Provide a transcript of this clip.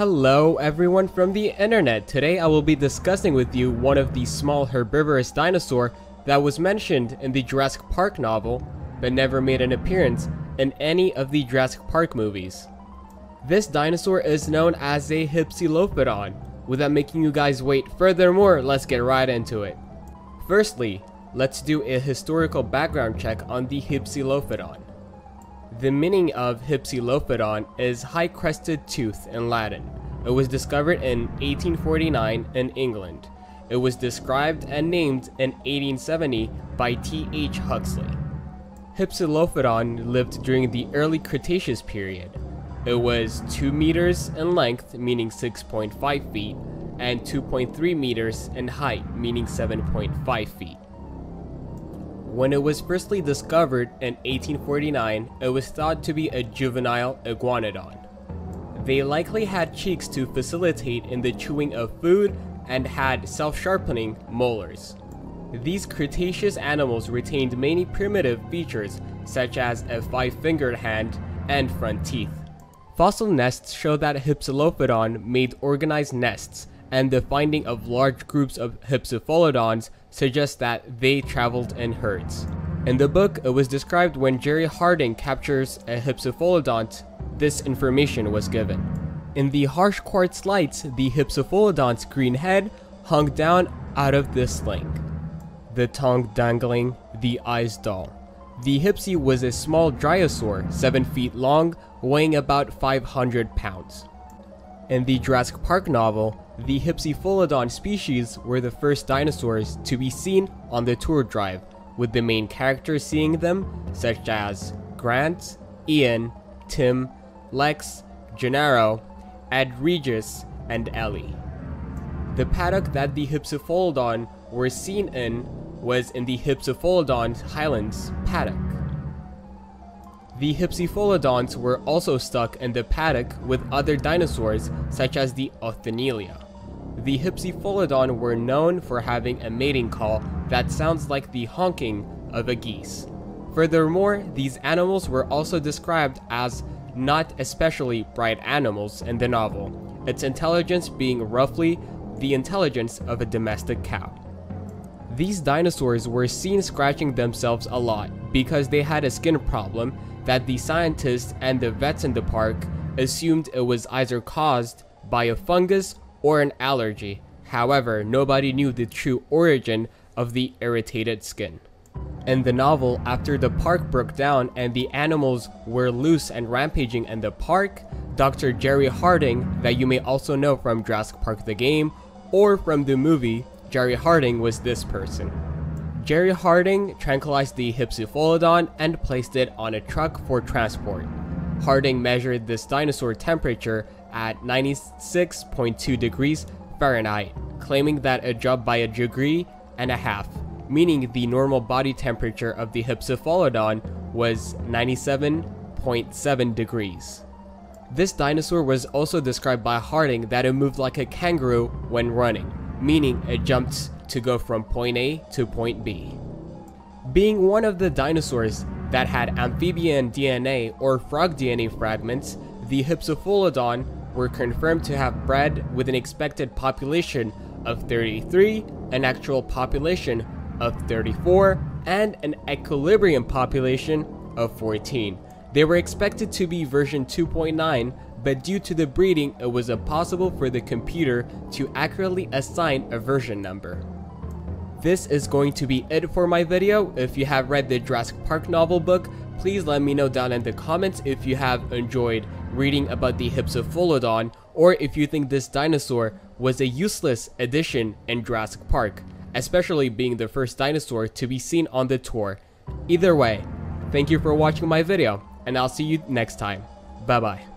Hello everyone from the internet. Today I will be discussing with you one of the small herbivorous dinosaur that was mentioned in the Jurassic Park novel, but never made an appearance in any of the Jurassic Park movies. This dinosaur is known as a Hypsilophodon. Without making you guys wait furthermore, let's get right into it. Firstly, let's do a historical background check on the Hypsilophodon. The meaning of Hypsilophodon is high-crested tooth in Latin. It was discovered in 1849 in England. It was described and named in 1870 by T.H. Huxley. Hypsilophodon lived during the early Cretaceous period. It was 2 meters in length, meaning 6.5 feet, and 2.3 meters in height, meaning 7.5 feet. When it was firstly discovered in 1849, it was thought to be a juvenile iguanodon. They likely had cheeks to facilitate in the chewing of food and had self-sharpening molars. These Cretaceous animals retained many primitive features such as a five-fingered hand and front teeth. Fossil nests show that Hypsilophodon made organized nests and the finding of large groups of Hypsipholodons suggests that they traveled in herds. In the book, it was described when Jerry Harding captures a Hypsipholodont, this information was given. In the harsh quartz lights, the Hypsipholodon's green head hung down out of the sling. The tongue dangling, the eyes dull. The Hypsi was a small drysaur, 7 feet long, weighing about 500 pounds. In the Jurassic Park novel, the Hypsipholodon species were the first dinosaurs to be seen on the tour drive, with the main characters seeing them, such as Grant, Ian, Tim, Lex, Gennaro, Ed Regis, and Ellie. The paddock that the Hypsipholodon were seen in was in the Hypsipholodon Highlands paddock. The Hypsipholodons were also stuck in the paddock with other dinosaurs such as the Othnielia. The Hypsipholodon were known for having a mating call that sounds like the honking of a geese. Furthermore, these animals were also described as not especially bright animals in the novel, its intelligence being roughly the intelligence of a domestic cow. These dinosaurs were seen scratching themselves a lot because they had a skin problem that the scientists and the vets in the park assumed it was either caused by a fungus or an allergy. However, nobody knew the true origin of the irritated skin. In the novel, after the park broke down and the animals were loose and rampaging in the park, Dr. Jerry Harding, that you may also know from Jurassic Park the game or from the movie, Jerry Harding was this person. Jerry Harding tranquilized the Hypsipholodon and placed it on a truck for transport. Harding measured this dinosaur temperature at 96.2 degrees Fahrenheit, claiming that it dropped by a degree and a half, meaning the normal body temperature of the Hypsipholodon was 97.7 degrees. This dinosaur was also described by Harding that it moved like a kangaroo when running, meaning it jumped to go from point A to point B. Being one of the dinosaurs that had amphibian DNA or frog DNA fragments, the Hypsipholodon were confirmed to have bred with an expected population of 33, an actual population of 34, and an equilibrium population of 14. They were expected to be version 2.9, but due to the breeding, it was impossible for the computer to accurately assign a version number. This is going to be it for my video. If you have read the Jurassic Park novel book, please let me know down in the comments if you have enjoyed reading about the Hypsipholodon or if you think this dinosaur was a useless addition in Jurassic Park, especially being the first dinosaur to be seen on the tour. Either way, thank you for watching my video, and I'll see you next time. Bye bye.